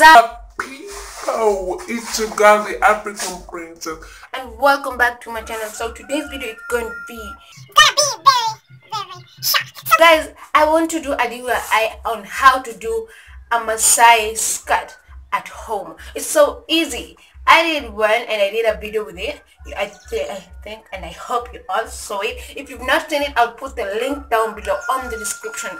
What's. It's your girl, the African princess, and welcome back to my channel. So today's video is going to be gonna be very, very shocked. Guys i want to do a DIY on how to do a Maasai skirt at home it's so easy i did one and i did a video with it I, th- I think and i hope you all saw it if you've not seen it i'll put the link down below on the description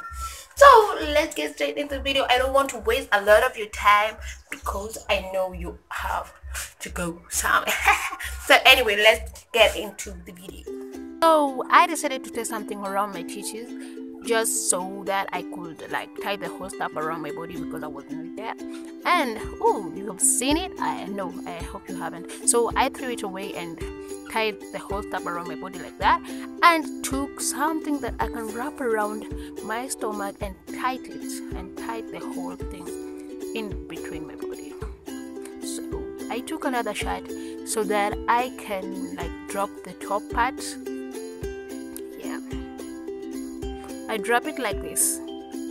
so let's get straight into the video. I don't want to waste a lot of your time because i know you have to go somewhere so anyway let's get into the video. So I decided to take something around my teachers just so that I could like tie the whole stuff around my body because I wasn't there. And oh, you have seen it? I know, I hope you haven't. So I threw it away and tied the whole stuff around my body like that and took something that I can wrap around my stomach and tied it and tied the whole thing in between my body. So I took another shot so that I can like drop the top part i drop it like this.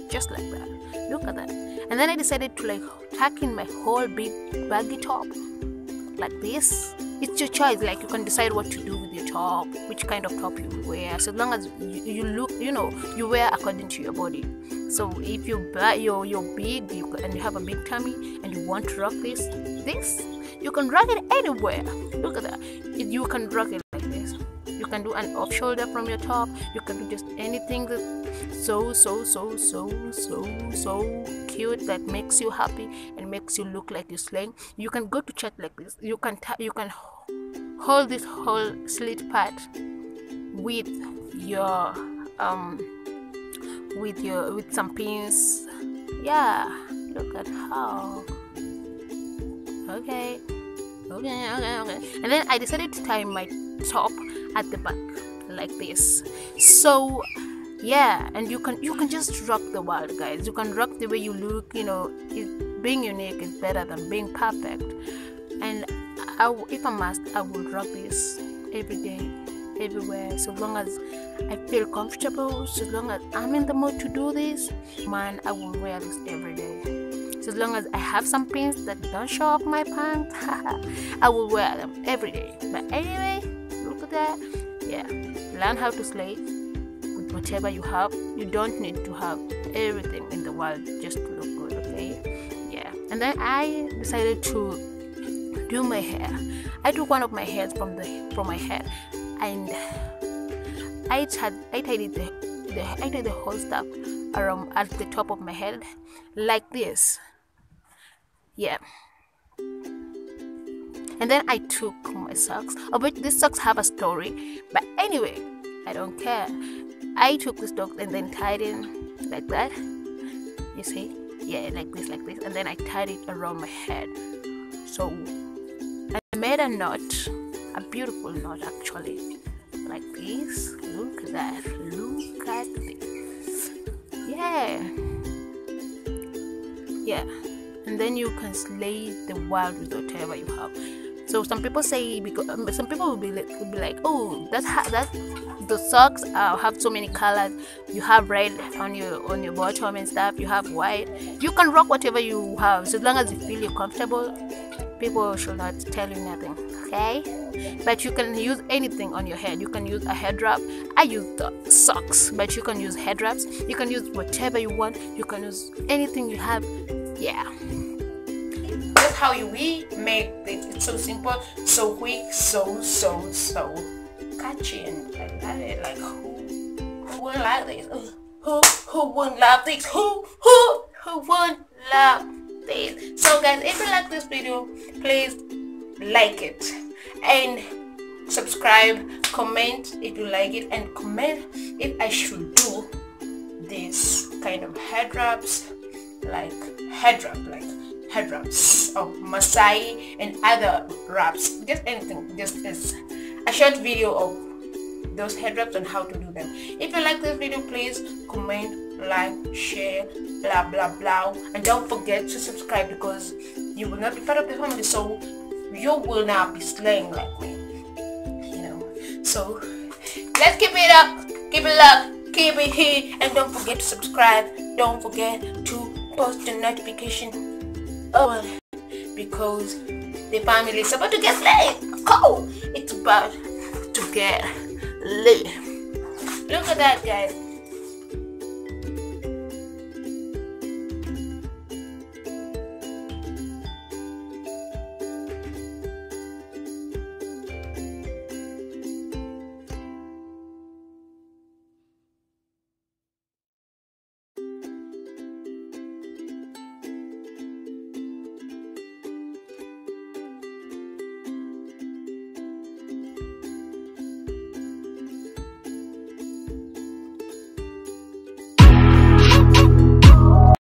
Just like that. Look at that. And then i decided to like tuck in my whole big baggy top like this. It's your choice. Like you can decide what to do with your top which kind of top you wear. So long as you, you look you know you wear according to your body. So if you buy you're, you're big you, and you have a big tummy and you want to rock this this you can rock it anywhere. Look at that. You can rock it like this can do an off shoulder from your top. You can do just anything that so so so so so so cute that makes you happy and makes you look like you're slaying. You can go to chat like this. You can you can hold this whole slit part with your um with your with some pins. Yeah look at how. Okay. Okay okay okay. And then i decided to tie my top at the back like this. So yeah and you can you can just rock the world guys. You can rock the way you look you know it, being unique is better than being perfect. And I, if i must i will rock this every day everywhere. So long as i feel comfortable so long as i'm in the mood to do this man i will wear this every day. So as long as i have some pins that don't show off my pants i will wear them every day. But anyway that yeah. Learn how to slay. With whatever you have you don't need to have everything in the world just to look good okay? Yeah. And then i decided to do my hair. I took one of my hairs from the from my head and i tied i tied the, the i tied the whole stuff around at the top of my head like this. Yeah and then I took my socks, of which these socks have a story. But anyway, I don't care. I took the socks and then tied it like that. You see? Yeah, like this, like this. And then I tied it around my head. So I made a knot, a beautiful knot actually. Like this. Look at that. Look at this. Yeah. Yeah and then you can slay the world with whatever you have. So some people say because um, some people will be like, will be like oh that's ha- that the socks uh, have so many colors. You have red on your on your bottom and stuff. You have white. You can rock whatever you have so as long as you feel you're comfortable. People should not tell you nothing, okay? But you can use anything on your head. You can use a head wrap. I use the socks, but you can use head wraps. You can use whatever you want. You can use anything you have yeah how we make it it's so simple so quick so so so catchy. And I love it. Like who who wouldn't like this? Who who wouldn't love this? Who who who wouldn't love this? So guys if you like this video please like it. And subscribe comment if you like it. And comment if I should do this kind of head wraps like head wrap, like head wraps of Maasai and other wraps. Just anything. Just is a short video of those head wraps and how to do them. If you like this video, please comment, like, share, blah blah blah, and don't forget to subscribe because you will not be part of the family, so you will not be slaying like me. You know. So let's keep it up, keep it up, keep it here, and don't forget to subscribe. Don't forget to post the notification Oh, because the family is about to get late. Oh, it's about to get late. Look at that, guys.